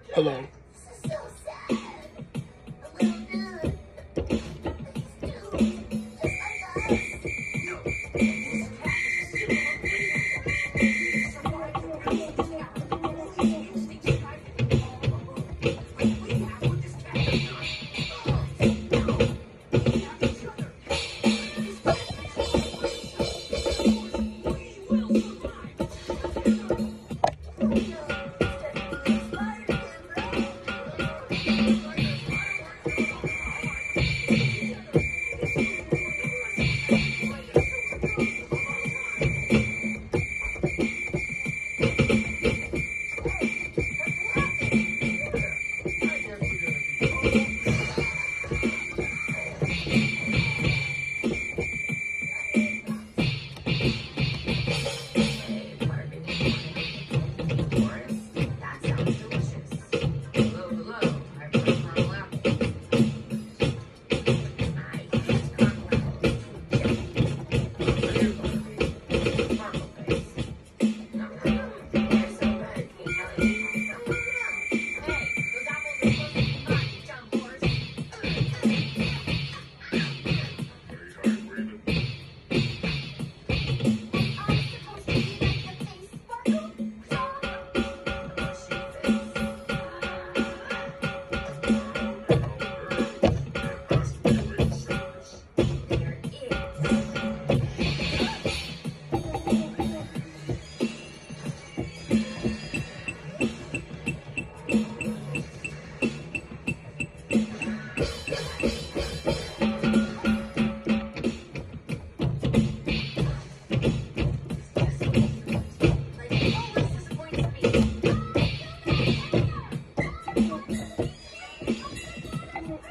Hello.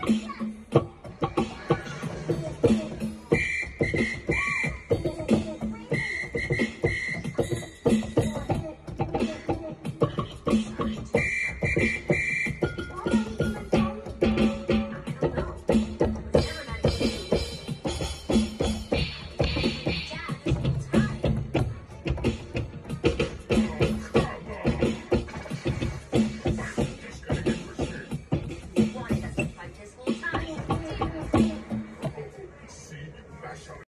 Yeah.